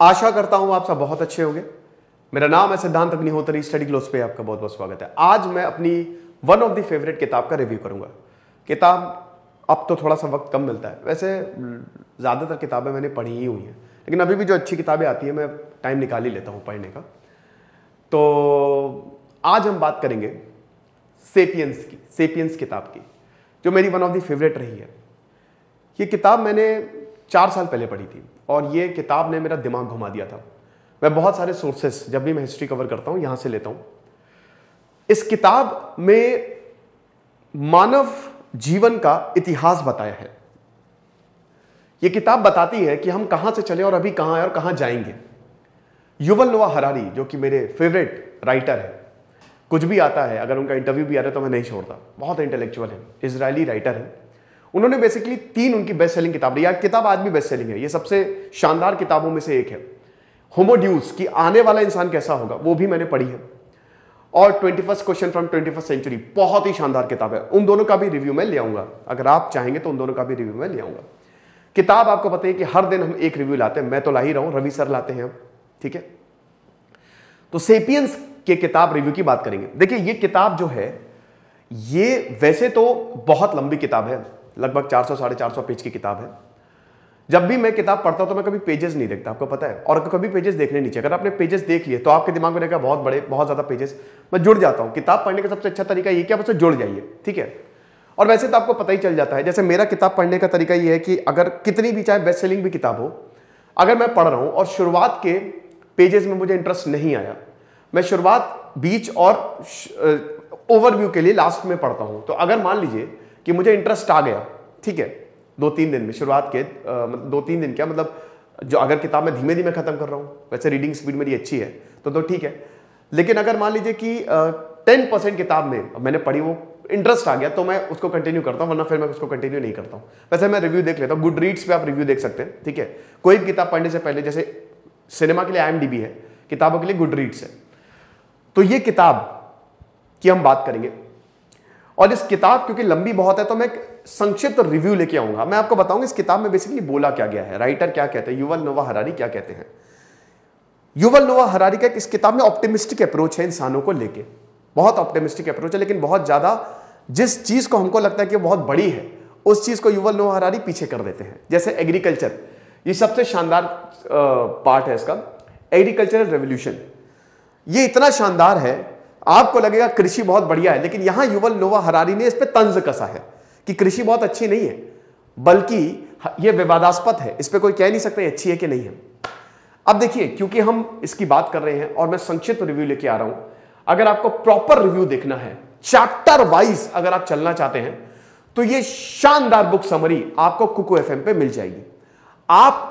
आशा करता हूँ आप सब बहुत अच्छे होंगे। मेरा नाम है सिद्धांत अग्निहोत्री, स्टडी ग्लोस पे आपका बहुत बहुत स्वागत है। आज मैं अपनी वन ऑफ़ द फेवरेट किताब का रिव्यू करूँगा। किताब, अब तो थोड़ा सा वक्त कम मिलता है। वैसे, ज़्यादातर किताबें मैंने पढ़ी ही हुई हैं। लेकिन अभी भी जो अच्छी किताबें आती हैं, मैं टाइम निकाल ही लेता हूँ पढ़ने का। तो आज हम बात करेंगे सेपियंस की सेपियंस किताब की, जो मेरी वन ऑफ़ द फेवरेट रही है। ये किताब मैंने चार साल पहले पढ़ी थी। और ये किताब ने मेरा दिमाग घुमा दिया था। मैं बहुत सारे सोर्सेस जब भी मैं हिस्ट्री कवर करता हूँ, यहाँ से लेता हूँ। इस किताब में मानव जीवन का इतिहास बताया है। यह किताब बताती है कि हम कहाँ से चले और अभी कहाँ है और कहाँ जाएँगे। युवल नोवा हरारी, जो कि मेरे फेवरेट राइटर है, कुछ भी आता है, अगर उनका इंटरव्यू भी आ रहा है तो मैं नहीं छोड़ता। बहुत इंटेलेक्चुअल है इसराइली राइटर है। उन्होंने बेसिकली तीन उनकी बेस्ट सेलिंग किताब रही किताब आज भी बेस्ट सेलिंग है। ये सबसे शानदार किताबों में से एक है। होमोड्यूस की आने वाला इंसान कैसा होगा, वो भी मैंने पढ़ी है। और twenty first question from twenty first century बहुत ही शानदार किताब है। उन दोनों का भी रिव्यू में ले आऊँगा। अगर आप चाहेंगे तो उन दोनों का भी रिव्यू में ले आऊँगा। किताब आपको पता है कि हर दिन हम एक रिव्यू लाते हैं। मैं तो ला ही रहा हूँ, रवि सर लाते हैं ठीक है? तो सेपियंस के किताब रिव्यू की बात करेंगे। देखिए, ये किताब जो है, ये वैसे तो बहुत लंबी किताब है। लगभग 400 साढ़े चार सौ पेज की किताब है। जब भी मैं किताब पढ़ता हूँ तो मैं कभी पेजेस नहीं देखता, आपको पता है। और कभी पेजेस देखने चाहिए अगर आपने पेजेस देख लिए तो आपके दिमाग में रहेगा बहुत बड़े, बहुत ज़्यादा पेजेस मैं जुड़ जाता हूँ। किताब पढ़ने का सबसे अच्छा तरीका ये कि आप उससे जुड़ जाइए, ठीक है? और वैसे तो आपको पता ही चल जाता है, जैसे मेरा किताब पढ़ने का तरीका ये है कि अगर कितनी भी, चाहे बेस्ट सेलिंग भी किताब हो, अगर मैं पढ़ रहा हूँ और शुरुआत के पेजेस में मुझे इंटरेस्ट नहीं आया, मैं शुरुआत, बीच और ओवरव्यू के लिए लास्ट में पढ़ता हूँ। तो अगर मान लीजिए कि मुझे इंटरेस्ट आ गया। ठीक है? दो तीन दिन में, शुरुआत के मतलब दो तीन दिन क्या मतलब जो अगर किताब मैं धीमे धीमे खत्म कर रहा हूँ, वैसे रीडिंग स्पीड मेरी अच्छी है तो तो ठीक है। लेकिन अगर मान लीजिए कि टेन परसेंट किताब में मैंने पढ़ी, वो इंटरेस्ट आ गया तो मैं उसको कंटिन्यू करता हूँ, वरना फिर मैं उसको कंटिन्यू नहीं करता हूँ। वैसे मैं रिव्यू देख लेता हूँ गुड रीड्स पे आप रिव्यू देख सकते हैं, ठीक है? कोई भी किताब पढ़ने से पहले, जैसे सिनेमा के लिए आईएमडीबी है, किताबों के लिए गुड रीड्स है। तो ये किताब की हम बात करेंगे और इस किताब, क्योंकि लंबी बहुत है तो मैं संक्षिप्त रिव्यू लेके आऊँगा। मैं आपको बताऊँगा इस किताब में बेसिकली बोला क्या गया है। राइटर क्या कहते हैं? युवल नोवा हरारी क्या कहते हैं? युवल नोवा हरारी का इस किताब में ऑप्टिमिस्टिक अप्रोच है इंसानों को लेके। बहुत ऑप्टिमिस्टिक अप्रोच है, लेकिन बहुत ज़्यादा जिस चीज़ को हमको लगता है कि बहुत बड़ी है, उस चीज़ को युवल नोवा हरारी पीछे कर देते हैं। जैसे एग्रीकल्चर ये सबसे शानदार पार्ट है इसका। एग्रीकल्चरल रेवोल्यूशन ये इतना शानदार है आपको लगेगा कृषि बहुत बढ़िया है, लेकिन यहाँ युवल नोवा हरारी ने इस पर तंज कसा है कि कृषि बहुत अच्छी नहीं है, बल्कि यह विवादास्पद है, इस पर कोई कह नहीं सकता अच्छी है कि नहीं है। अब देखिए, क्योंकि हम इसकी बात कर रहे हैं और मैं संक्षिप्त रिव्यू लेके आ रहा हूँ, अगर आपको प्रॉपर रिव्यू देखना है, चैप्टर वाइज अगर आप चलना चाहते हैं तो ये शानदार बुक समरी आपको कुकू एफ़ पे मिल जाएगी। आप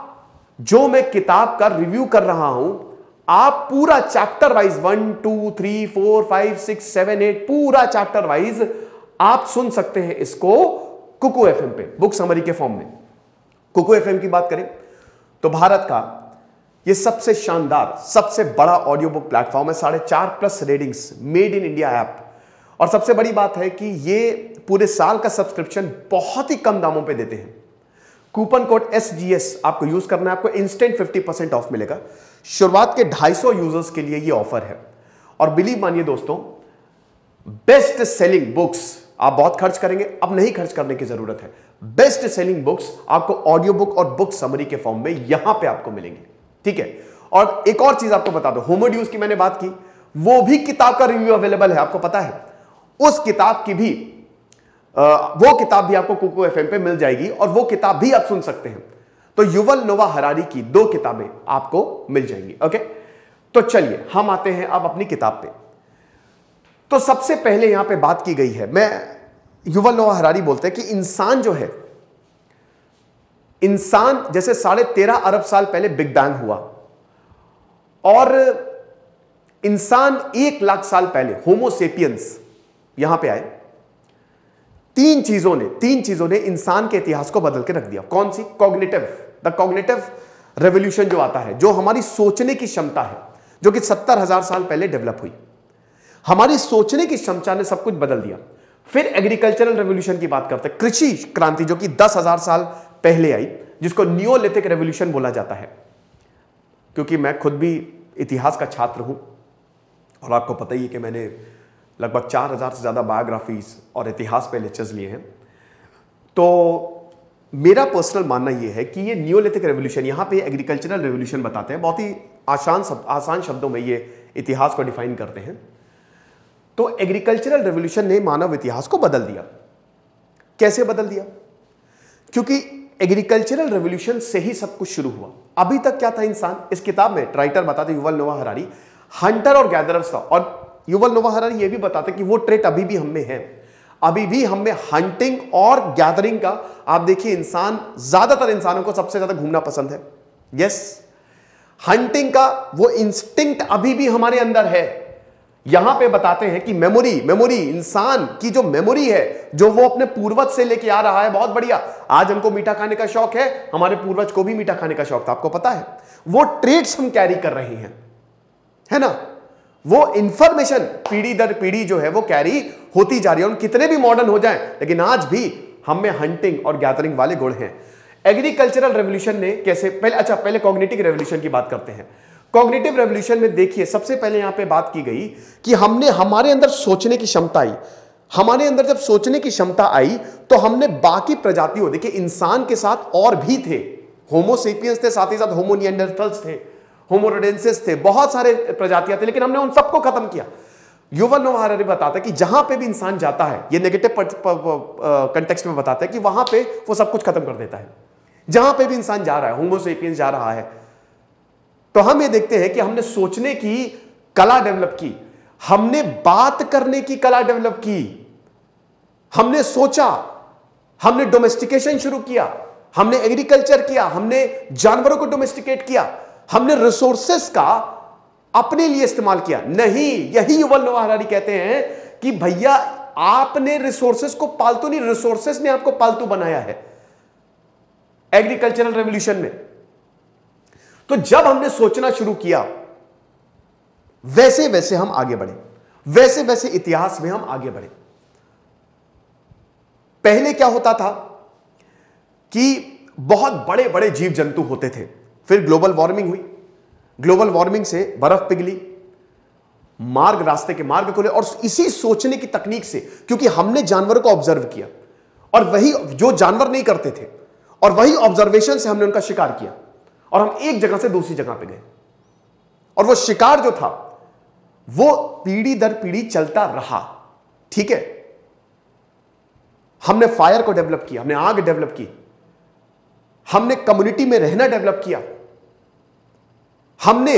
जो मैं किताब का रिव्यू कर रहा हूँ आप पूरा chapter wise one two three four five six seven eight पूरा चैप्टर वाइज आप सुन सकते हैं इसको कुकू एफ़ पे बुक समरी के फॉर्म में। कुकू एफ़ की बात करें तो भारत का यह सबसे शानदार, सबसे बड़ा ऑडियो बुक प्लेटफॉर्म है, साढ़े चार plus ratings made in India app और सबसे बड़ी बात है कि ये पूरे साल का सब्सक्रिप्शन बहुत ही कम दामों पे देते हैं। Coupon code S G S आपको यूज़ करना है, आपको इंस्टेंट 50 परसेंट ऑफ़ मिलेगा। शुरुआत के 250 यूज़र्स के लिए ये ऑफ़र है। और बिलीव मानिए दोस्तों बेस्ट सेलिंग बुक्स आप बहुत खर्च करेंगे, अब नहीं खर्च करने की ज़रूरत है। बेस्ट सेलिंग बुक्स आपको ऑडियो बुक और बुक समरी के फॉर्म में यहाँ पे आपको मिलेंगे। ठीक है? और एक और चीज़ आपको बता दो होमोड्यूज की मैंने बात की, वो भी किताब का रिव्यू अवेलेबल है, आपको पता है? उस किताब की भी वो किताब भी आपको कुको एफ़ पे मिल जाएगी और वो किताब भी आप सुन सकते हैं। तो युवल नोवा हरारी की दो किताबें आपको मिल जाएँगी, ओके? तो चलिए, हम आते हैं अब अपनी किताब पे। तो सबसे पहले यहाँ पे बात की गई है। मैं, युवल नोवा हरारी बोलते हैं कि इंसान जो है, इंसान जैसे साढ़े तेरह अरब साल पहले बिग बैंग हुआ और इंसान एक लाख साल पहले होमोसेपियंस यहाँ पे आए। तीन चीज़ों ने, तीन चीज़ों ने इंसान के इतिहास को बदल के रख दिया। कौन सी? कॉग्निटिव द कॉग्निटिव रेवोल्यूशन जो आता है, जो हमारी सोचने की क्षमता है, जो कि सत्तर हज़ार साल पहले डेवलप हुई। हमारी सोचने की क्षमता ने सब कुछ बदल दिया। फिर एग्रीकल्चरल रेवोल्यूशन की बात करते हैं। कृषि क्रांति जो कि दस हज़ार साल पहले आई, जिसको न्यूलिथिक रेवोल्यूशन बोला जाता है। क्योंकि मैं खुद भी इतिहास का छात्र हूँ, और आपको पता ही है कि मैंने लगभग चार हज़ार से ज़्यादा बायोग्राफीज और इतिहास पे लेक्चर्स लिए हैं। तो मेरा पर्सनल मानना यह है कि ये न्यूलिथिक रेवोल्यूशन यहाँ पे एग्रीकल्चरल रेवोल्यूशन बताते हैं। बहुत ही आसान शब्द, आसान शब्दों में ये इतिहास को डिफाइन करते हैं। तो एग्रीकल्चरल रेवोल्यूशन ने मानव इतिहास को बदल दिया। कैसे बदल दिया? क्योंकि एग्रीकल्चरल रेवोल्यूशन से ही सब कुछ शुरू हुआ। अभी तक क्या था इंसान? इस किताब में राइटर बताते युवल नोवा हरारी हंटर और गैदरर्स था। और युवल नोवा हरारी ये भी बताते कि वो ट्रेट अभी भी हम में है। अभी भी हमें हंटिंग और गैदरिंग का, आप देखिए इंसान, ज़्यादातर इंसानों को सबसे ज़्यादा घूमना पसंद है। यस हंटिंग का वो इंस्टिंक्ट अभी भी हमारे अंदर है। यहाँ पे बताते हैं कि मेमोरी मेमोरी इंसान की जो मेमोरी है, जो वो अपने पूर्वज से लेके आ रहा है, बहुत बढ़िया। आज हमको मीठा खाने का शौक है, हमारे पूर्वज को भी मीठा खाने का शौक था, आपको पता है। वो ट्रेड्स हम कैरी कर रहे हैं। है ना? वो इंफॉर्मेशन पीढ़ी दर पीढ़ी जो है वो कैरी होती जा रही है और कितने भी मॉडर्न हो जाए, लेकिन आज भी हम में हंटिंग और गैदरिंग वाले गुण हैं। एग्रीकल्चरल रेवोल्यूशन ने कैसे, पहले अच्छा पहले कॉग्निटिव रेवोल्यूशन की बात करते हैं। कॉग्निटिव रेवोल्यूशन में देखिए, सबसे पहले यहाँ पे बात की गई कि हमने, हमारे अंदर सोचने की क्षमता आई। हमारे अंदर जब सोचने की क्षमता आई तो हमने बाकी प्रजातियों, देखिए, इंसान के साथ और भी थे। होमोसेपियंस थे, साथ ही साथ होमोनियंडरथल्स थे। होमोरेडेंसिस थे, बहुत सारे प्रजातियाँ थे, लेकिन हमने उन सबको खत्म किया। युवन नोहारी बताता है कि जहाँ पे भी इंसान जाता है, ये नेगेटिव कंटेक्स्ट में बताता है कि वहाँ पे वो सब कुछ खत्म कर देता है। जहाँ पे भी इंसान जा रहा है होमोसेपियंस जा रहा है तो हम ये देखते हैं कि हमने सोचने की कला डेवलप की, हमने बात करने की कला डेवलप की, हमने सोचा, हमने डोमेस्टिकेशन शुरू किया, हमने एग्रीकल्चर किया, हमने जानवरों को डोमेस्टिकेट किया। हमने रिसोर्सेस का अपने लिए इस्तेमाल किया। नहीं, यही युवल नवाहारी कहते हैं कि भैया, आपने रिसोर्सेस को पालतू नहीं रिसोर्सेस ने आपको पालतू बनाया है एग्रीकल्चरल रेवोल्यूशन में। तो जब हमने सोचना शुरू किया वैसे वैसे हम आगे बढ़े वैसे वैसे इतिहास में हम आगे बढ़े। पहले क्या होता था कि बहुत बड़े बड़े जीव जंतु होते थे। फिर ग्लोबल वार्मिंग हुई। ग्लोबल वार्मिंग से बर्फ़ पिघली, मार्ग रास्ते के मार्ग खोले और इसी सोचने की तकनीक से, क्योंकि हमने जानवरों को ऑब्ज़र्व किया और वही जो जानवर नहीं करते थे और वही ऑब्जर्वेशन से हमने उनका शिकार किया और हम एक जगह से दूसरी जगह पे गए। और वो शिकार जो था, वो पीढ़ी दर पीढ़ी चलता रहा। ठीक है? हमने फायर को डेवलप किया, हमने आग डेवलप की, हमने कम्युनिटी में रहना डेवलप किया। हमने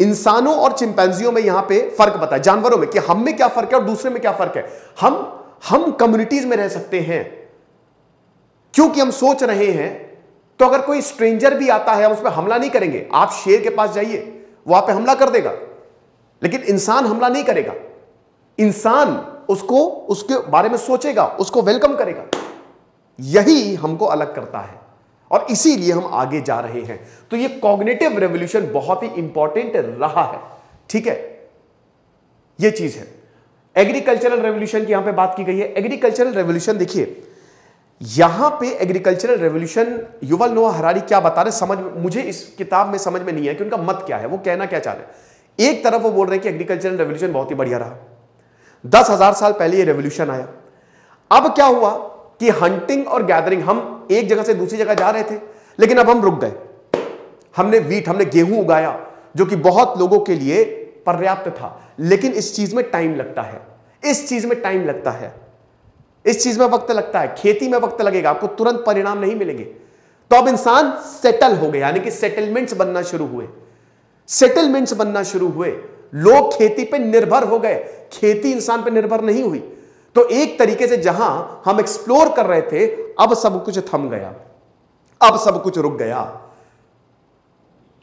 इंसानों और चिंपैंजियों में यहाँ पे फ़र्क बताया, जानवरों में कि हम में क्या फ़र्क है और दूसरे में क्या फ़र्क है। हम हम कम्युनिटीज में रह सकते हैं। क्योंकि हम सोच रहे हैं तो अगर कोई स्ट्रेंजर भी आता है, हम उस पर हमला नहीं करेंगे। आप शेर के पास जाइए, वो आप हमला कर देगा। लेकिन इंसान हमला नहीं करेगा। इंसान उसको, उसके बारे में सोचेगा, उसको वेलकम करेगा। यही हमको अलग करता है। और इसीलिए हम आगे जा रहे हैं। तो ये कॉग्नेटिव रेवोल्यूशन बहुत ही इंपॉर्टेंट रहा है। ठीक है? ये चीज़ है। एग्रीकल्चरल रेवोल्यूशन की यहाँ पे बात की गई है। एग्रीकल्चरल रेवोल्यूशन देखिए, यहाँ पे agricultural revolution Yuval Noah Harari क्या बता रहे समझ मुझे इस किताब में समझ में नहीं है कि उनका मत क्या है। वो कहना क्या चाह रहे एक तरफ़ वो बोल रहे हैं कि एग्रीकल्चरल रेवोल्यूशन बहुत ही बढ़िया रहा। दस हज़ार साल पहले ये रेवोल्यूशन आया। अब क्या हुआ? कि हंटिंग और गैदरिंग हम एक जगह से दूसरी जगह जा रहे थे, लेकिन अब हम रुक गए। हमने वीट हमने गेहूँ उगाया, जो कि बहुत लोगों के लिए पर्याप्त था, लेकिन इस चीज़ में टाइम लगता है। इस चीज़ में टाइम लगता है। इस चीज़ में वक्त लगता है। खेती में वक्त लगेगा, आपको तुरंत परिणाम नहीं मिलेंगे। तो अब इंसान सेटल हो गए यानी कि सेटलमेंट्स बनना शुरू हुए। सेटलमेंट्स बनना शुरू हुए। लोग खेती पे निर्भर हो गए। खेती इंसान पे निर्भर नहीं हुई। तो एक तरीके से जहाँ हम एक्सप्लोर कर रहे थे, अब सब कुछ थम गया। अब सब कुछ रुक गया।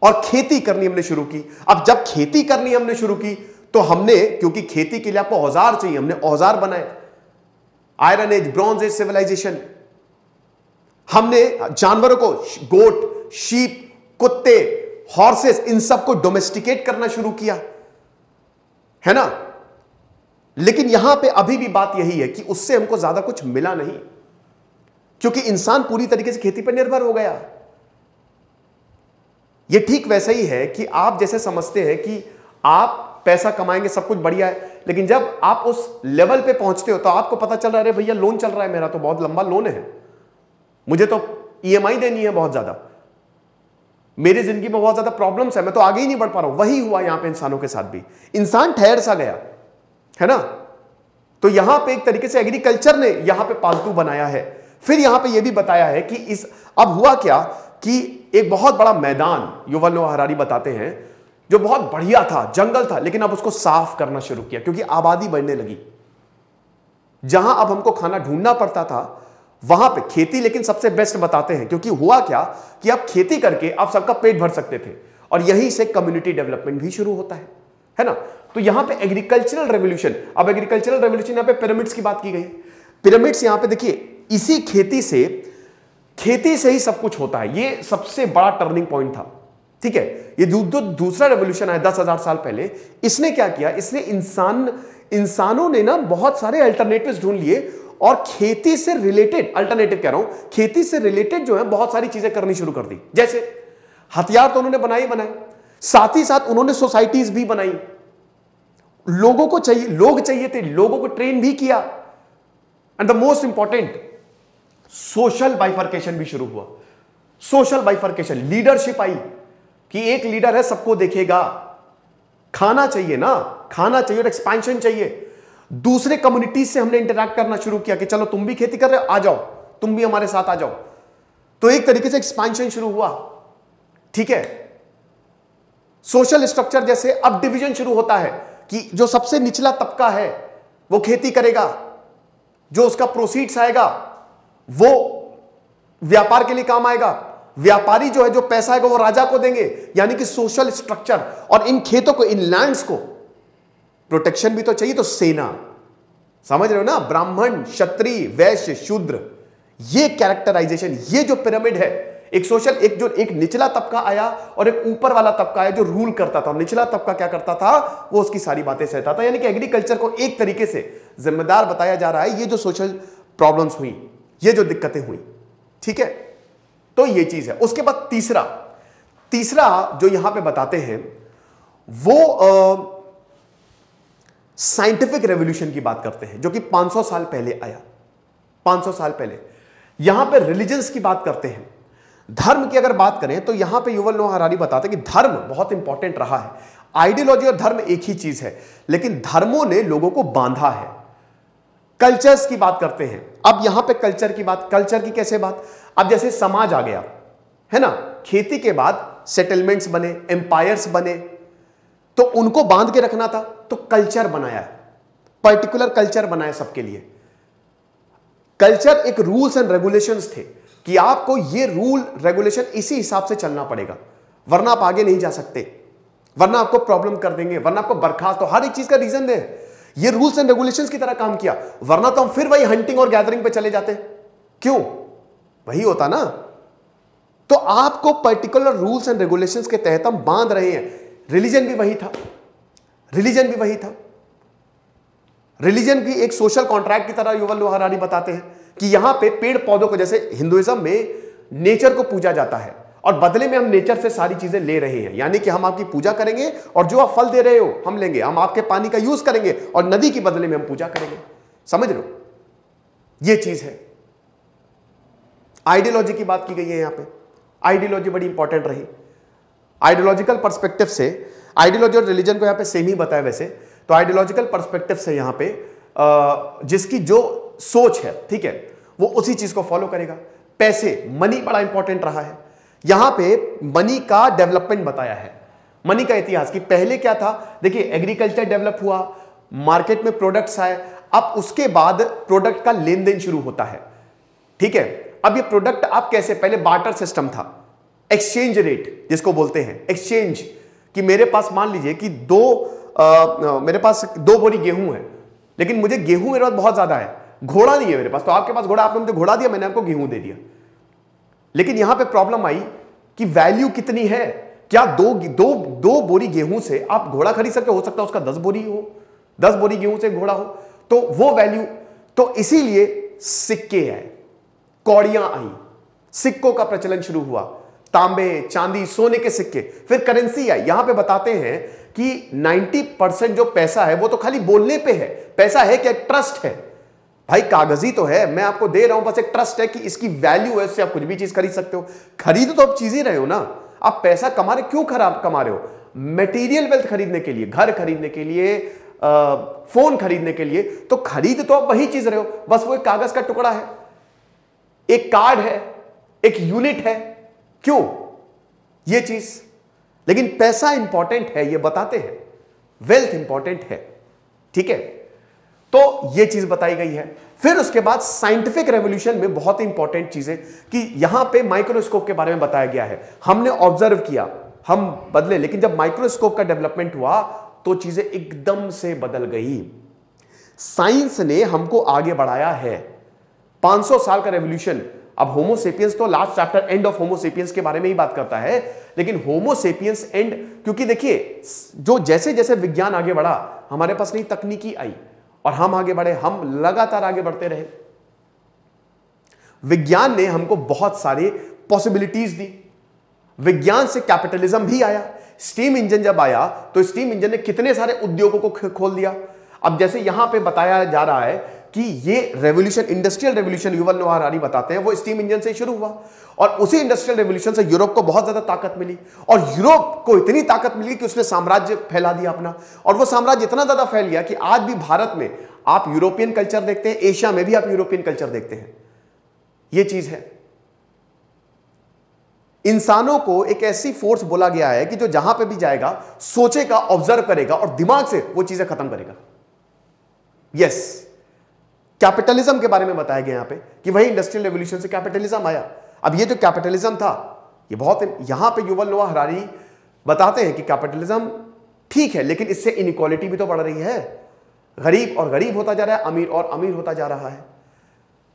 और खेती करनी हमने शुरू की। अब जब खेती करनी हमने शुरू की तो हमने, क्योंकि खेती के लिए आपको औज़ार चाहिए, हमने औज़ार बनाए। Iron age bronze age civilisation हमने जानवरों को गोट शीप कुत्ते हॉर्सेस इन सबको डोमेस्टिकेट करना शुरू किया। है ना? लेकिन यहाँ पे अभी भी बात यही है कि उससे हमको ज़्यादा कुछ मिला नहीं। क्योंकि इंसान पूरी तरीके से खेती पर निर्भर हो गया। यह ठीक वैसा ही है कि आप जैसे समझते हैं कि आप पैसा कमाएँगे, सब कुछ बढ़िया है, लेकिन जब आप उस लेवल पे पहुँचते हो तो आपको पता चल रहा है भैया, लोन चल रहा है मेरा तो बहुत लंबा लोन है। मुझे तो ईएमआई देनी है बहुत ज़्यादा। मेरी ज़िंदगी में बहुत ज़्यादा प्रॉब्लम्स है, मैं तो आगे ही नहीं बढ़ पा रहा हूँ। वही हुआ यहाँ पे इंसानों के साथ भी। इंसान ठहर सा गया। है ना? तो यहाँ पे एक तरीके से एग्रीकल्चर ने यहाँ पे पालतू बनाया है। फिर यहाँ पे यह भी बताया है कि इस, अब हुआ क्या कि एक बहुत बड़ा मैदान युवल नो हरारी बताते हैं, जो बहुत बढ़िया था, जंगल था, लेकिन अब उसको साफ़ करना शुरू किया, क्योंकि आबादी बढ़ने लगी। जहाँ अब हमको खाना ढूंढना पड़ता था, वहाँ पे खेती लेकिन सबसे बेस्ट बताते हैं, क्योंकि हुआ क्या कि आप खेती करके आप सबका पेट भर सकते थे, और यहीं से कम्युनिटी डेवलपमेंट भी शुरू होता है। है ना? तो यहाँ पे एग्रीकल्चरल रेवोल्यूशन अब एग्रीकल्चरल रेवोल्यूशन यहाँ पे पिरामिड्स की बात की गई। पिरामिड्स यहाँ पे देखिए इसी खेती से खेती से ही सब कुछ होता है। ये सबसे बड़ा टर्निंग पॉइंट था ठीक है? ये दू, दू, दूसरा रेवोल्यूशन आया दस हज़ार साल पहले। इसने क्या किया? इसने इंसान इंसानों ने ना बहुत सारे अल्टरनेटिव ढूंढ लिए और खेती से रिलेटेड अल्टरनेटिव कह रहा हूँ खेती से रिलेटेड जो है बहुत सारी चीज़ें करनी शुरू कर दी। जैसे हथियार तो उन्होंने बनाए बनाए। साथ ही साथ उन्होंने सोसाइटीज भी बनाई। लोगों को चाहिए, लोग चाहिए थे, लोगों को ट्रेन भी किया। And the most important social bifurcation भी शुरू हुआ। सोशल बाइफर्केशन लीडरशिप आई कि एक लीडर है, सबको देखेगा। खाना चाहिए ना, खाना चाहिए और एक्सपेंशन चाहिए। दूसरे कम्युनिटीज से हमने इंटरैक्ट करना शुरू किया कि चलो तुम भी खेती कर रहे हो, आ जाओ। तुम भी हमारे साथ आ जाओ। तो एक तरीके से एक्सपेंशन शुरू हुआ। ठीक है? सोशल स्ट्रक्चर जैसे अब डिवीज़न शुरू होता है कि जो सबसे निचला तबका है, वो खेती करेगा, जो उसका प्रोसीड्स आएगा, वो व्यापार के लिए काम आएगा। व्यापारी जो है, जो पैसा आएगा, वो राजा को देंगे, यानी कि सोशल स्ट्रक्चर और इन खेतों को, इन लैंड्स को। प्रोटेक्शन भी तो चाहिए तो सेना। समझ रहे हो ना? ब्राह्मण, क्षत्रिय, वैश्य, शूद्र। ये कैरेक्टराइजेशन ये जो पिरामिड है एक सोशल, एक जो, एक निचला तबका आया और एक ऊपर वाला तबका आया जो रूल करता था। निचला तबका क्या करता था? वो उसकी सारी बातें सहता था। यानी कि एग्रीकल्चर को एक तरीके से जिम्मेदार बताया जा रहा है, ये जो सोशल प्रॉब्लम्स हुई, ये जो दिक्कतें हुई, ठीक है? तो ये चीज़ है। उसके बाद तीसरा तीसरा जो यहाँ पे बताते हैं, वो साइंटिफिक रेवोल्यूशन की बात करते हैं, जो कि 500 साल पहले आया। 500 साल पहले। यहाँ पे रिलीजन्स की बात करते हैं। धर्म की अगर बात करें तो यहाँ पे युवल नोहा हरारी बताते कि धर्म बहुत इंपॉर्टेंट रहा है। आइडियोलॉजी और धर्म एक ही चीज़ है, लेकिन धर्मों ने लोगों को बांधा है। कल्चर्स की बात करते हैं। अब यहाँ पे कल्चर की बात कल्चर की कैसे बात? अब जैसे समाज आ गया, है ना? खेती के बाद सेटलमेंट्स बने एम्पायर्स बने तो उनको बाँध के रखना था तो कल्चर बनाया पर्टिकुलर कल्चर बनाया सबके लिए। कल्चर एक रूल्स एंड रेगुलेशंस थे। कि आपको ये रूल रेगुलेशन इसी हिसाब से चलना पड़ेगा। वरना आप आगे नहीं जा सकते। वरना आपको प्रॉब्लम कर देंगे, वरना आपको बर्खास्त तो हर एक चीज़ का रीजन दे ये रूल्स एंड रेगुलेशंस की तरह काम किया। वरना तो हम फिर वही हंटिंग और गैदरिंग पे चले जाते। क्यों? वही होता ना। तो आपको पर्टिकुलर रूल्स एंड रेगुलेशंस के तहत हम बाँध रहे हैं। रिलीजन भी वही था। रिलीजन भी वही था। रिलीजन भी एक सोशल कॉन्ट्रैक्ट की तरह युवल लोहारानी बताते हैं। कि यहाँ पे पेड़ पौधों को जैसे हिंदुइज्म में नेचर को पूजा जाता है और बदले में हम नेचर से सारी चीज़ें ले रहे हैं। यानी कि हम आपकी पूजा करेंगे और जो आप फल दे रहे हो, हम लेंगे। हम आपके पानी का यूज़ करेंगे और नदी के बदले में हम पूजा करेंगे। समझ लो ये चीज़ है। आइडियोलॉजी की बात की गई है यहाँ पे। आइडियोलॉजी बड़ी इंपॉर्टेंट रही। आइडियोलॉजिकल परस्पेक्टिव से, आइडियोलॉजी और रिलीजन को यहाँ पे सेम ही बताया वैसे। तो आइडियोलॉजिकल परस्पेक्टिव से यहाँ पे जिसकी जो सोच है ठीक है? वो उसी चीज़ को फॉलो करेगा। पैसे मनी बड़ा इंपॉर्टेंट रहा है। यहाँ पे मनी का डेवलपमेंट बताया है। मनी का इतिहास कि पहले क्या था? देखिए एग्रीकल्चर डेवलप हुआ मार्केट में प्रोडक्ट्स आए अब उसके बाद प्रोडक्ट का लेन देन शुरू होता है। ठीक है? अब ये प्रोडक्ट आप कैसे? पहले बार्टर सिस्टम था। एक्सचेंज रेट जिसको बोलते हैं। एक्सचेंज कि मेरे पास मान लीजिए कि दो आ, मेरे पास दो बोरी गेहूँ है लेकिन मुझे गेहूँ मेरे पास बहुत ज़्यादा है। घोड़ा नहीं है मेरे पास तो आपके पास घोड़ा, आपने मुझे घोड़ा दिया, मैंने आपको गेहूँ दे दिया। लेकिन यहाँ पे प्रॉब्लम आई कि वैल्यू कितनी है? क्या दो दो दो बोरी गेहूँ से आप घोड़ा खरीद सकते हो? सकता है उसका दस बोरी हो, दस बोरी गेहूँ से घोड़ा हो। तो वो वैल्यू तो इसीलिए सिक्के आए, कौड़ियाँ आई। सिक्कों का प्रचलन शुरू हुआ। तांबे, चांदी, सोने के सिक्के, फिर करेंसी आई। यहाँ पे बताते हैं कि 90 परसेंट जो पैसा है, वो तो खाली बोलने पे है। पैसा है क्या? ट्रस्ट है। भाई कागज़ी तो है। मैं आपको दे रहा हूँ बस एक ट्रस्ट है कि इसकी वैल्यू है आप कुछ भी चीज़ खरीद सकते हो। खरीद तो आप चीज़ ही रहे हो ना। आप पैसा कमा रहे क्यों खराब कमा रहे हो? मेटीरियल वेल्थ खरीदने के लिए घर खरीदने के लिए आ, फ़ोन खरीदने के लिए तो खरीद तो आप वही चीज़ रहे हो। बस वो एक कागज़ का टुकड़ा है। एक कार्ड है एक यूनिट है। क्यों? ये चीज़। लेकिन पैसा इंपॉर्टेंट है ये बताते हैं। वेल्थ इंपॉर्टेंट है। ठीक है? तो ये चीज़ बताई गई है। फिर उसके बाद साइंटिफिक रेवोल्यूशन में बहुत इंपॉर्टेंट चीज़ें कि यहाँ पे माइक्रोस्कोप के बारे में बताया गया है। हमने ऑब्ज़र्व किया, हम बदले, लेकिन जब माइक्रोस्कोप का डेवलपमेंट हुआ तो चीज़ें एकदम से बदल गई। साइंस ने हमको आगे बढ़ाया है। 500 साल का रेवोल्यूशन अब होमोसेपियंस तो last chapter end of Homo sapiens के बारे में ही बात करता है, लेकिन होमोसेपियंस एंड क्योंकि देखिए, जो जैसे जैसे विज्ञान आगे बढ़ा, हमारे पास नई तकनीकी आई। और हम आगे बढ़े, हम लगातार आगे बढ़ते रहे। विज्ञान ने हमको बहुत सारी पॉसिबिलिटीज दी। विज्ञान से कैपिटलिज्म भी आया। स्टीम इंजन जब आया तो स्टीम इंजन ने कितने सारे उद्योगों को खोल दिया। अब जैसे यहाँ पे बताया जा रहा है कि ये revolution industrial revolution Yuval Noah Harari बताते हैं, वो स्टीम इंजन से शुरू हुआ। और उसी इंडस्ट्रियल रेवोल्यूशन से यूरोप को बहुत ज़्यादा ताकत मिली। और यूरोप को इतनी ताकत मिली कि उसने साम्राज्य फैला दिया अपना। और वो साम्राज्य इतना ज़्यादा फैल गया कि आज भी भारत में आप यूरोपियन कल्चर देखते हैं एशिया में भी आप यूरोपियन कल्चर देखते हैं। ये चीज़ है। इंसानों को एक ऐसी फोर्स बोला गया है कि जो जहाँ पे भी जाएगा, सोचेगा ऑब्ज़र्व करेगा और दिमाग से वो चीज़ें खत्म करेगा। यस कैपिटलिज्म के बारे में बताया गया यहाँ पे, कि वही इंडस्ट्रियल रेवोल्यूशन से कैपिटलिज्म आया। अब ये जो कैपिटलिज्म था, ये बहुत यहाँ पे युवल नोआ हरारी बताते हैं कि कैपिटलिज्म ठीक है, लेकिन इससे इनक्वालिटी भी तो बढ़ रही है। गरीब और गरीब होता जा रहा है, अमीर और अमीर होता जा रहा है।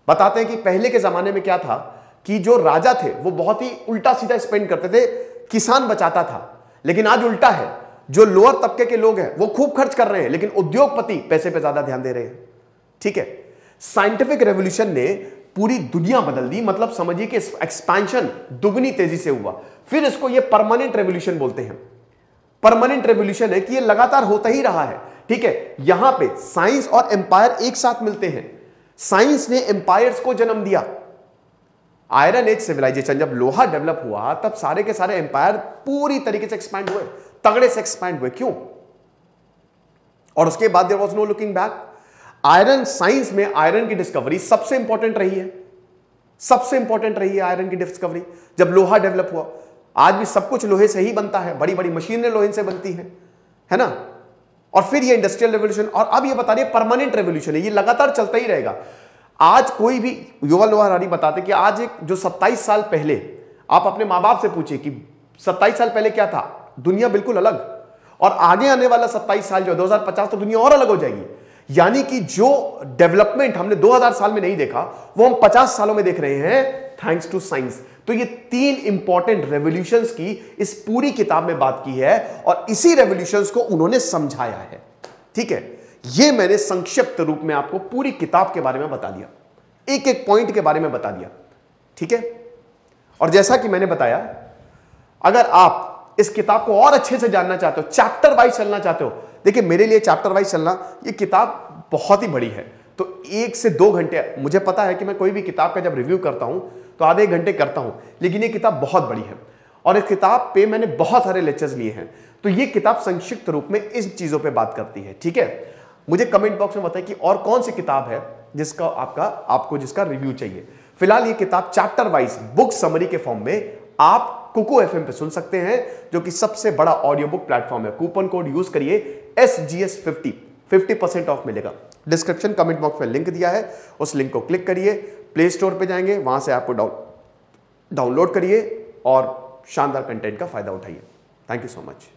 बताते हैं कि पहले के जमाने में क्या था, कि जो राजा थे, वो बहुत ही उल्टा सीधा स्पेंड करते थे, किसान बचाता था। लेकिन आज उल्टा है, जो लोअर तबके के लोग हैं, वो खूब खर्च कर रहे हैं, लेकिन उद्योगपति पैसे पे ज़्यादा ध्यान दे रहे हैं। ठीक है? साइंटिफिक रेवोल्यूशन ने पूरी दुनिया बदल दी। मतलब समझिए कि एक्सपेंशन दुगनी तेज़ी से हुआ। फिर इसको ये परमानेंट रेवोल्यूशन बोलते हैं। परमानेंट रेवोल्यूशन है कि ये लगातार होता ही रहा है। ठीक है? यहाँ पे साइंस और एम्पायर एक साथ मिलते हैं। साइंस ने एम्पायर्स को जन्म दिया। आयरन एज सिविलाइजेशन जब लोहा डेवलप हुआ, तब सारे के सारे एम्पायर पूरी तरीके से एक्सपैंड हुए। तगड़े से एक्सपैंड हुए। क्यों? और उसके बाद there was no looking back iron science में आयरन की डिस्कवरी सबसे इंपॉर्टेंट रही है। सबसे इंपॉर्टेंट रही है आयरन की डिस्कवरी जब लोहा डेवलप हुआ, आज भी सब कुछ लोहे से ही बनता है। बड़ी बड़ी मशीनें लोहे से बनती हैं, है ना? और फिर ये इंडस्ट्रियल रेवोल्यूशन और अब ये बता रही है परमानेंट रेवोल्यूशन है। ये लगातार चलता ही रहेगा। आज कोई भी युवा लोहा रानी बताते कि आज एक जो 27 साल पहले, आप अपने माँ बाप से पूछिए कि 27 साल पहले क्या था? दुनिया बिल्कुल अलग। और आगे आने वाला 27 साल जो 2050 तो दुनिया और अलग हो जाएगी। यानी कि जो डेवलपमेंट हमने 2000 साल में नहीं देखा, वो हम 50 सालों में देख रहे हैं थैंक्स टू साइंस तो ये तीन इंपॉर्टेंट रेवोल्यूशंस की इस पूरी किताब में बात की है और इसी रेवोल्यूशंस को उन्होंने समझाया है। ठीक है? ये मैंने संक्षिप्त रूप में आपको पूरी किताब के बारे में बता दिया। एक एक पॉइंट के बारे में बता दिया। ठीक है? और जैसा कि मैंने बताया, अगर आप इस किताब को और अच्छे से जानना चाहते हो चैप्टर वाइज चलना चाहते हो देखिए, मेरे लिए चैप्टर वाइज चलना, ये किताब बहुत ही बड़ी है। तो एक से दो घंटे, मुझे पता है कि मैं कोई भी किताब का जब रिव्यू करता हूँ तो आधे एक घंटे करता हूँ, लेकिन ये किताब बहुत बड़ी है। और इस किताब पे मैंने बहुत सारे लेक्चर्स लिए हैं। तो ये किताब संक्षिप्त रूप में इन चीज़ों पे बात करती है, ठीक है? मुझे कमेंट बॉक्स में बताएँ कि और कौन सी किताब है जिसका आपका, आपको जिसका रिव्यू चाहिए। फ़िलहाल ये किताब चैप्टर वाइज बुक समरी के फॉर्म में आप कुको एफ़ पे सुन सकते हैं, जो कि सबसे बड़ा ऑडियो बुक प्लेटफॉर्म है। कूपन कोड यूज़ करिए S G S fifty fifty percent off मिलेगा। डिस्क्रिप्शन कमेंट बॉक्स में लिंक दिया है, उस लिंक को क्लिक करिए प्ले स्टोर पर जाएँगे, वहाँ से आपको डाउन डाउनलोड करिए और शानदार कंटेंट का फ़ायदा उठाइए। Thank you so much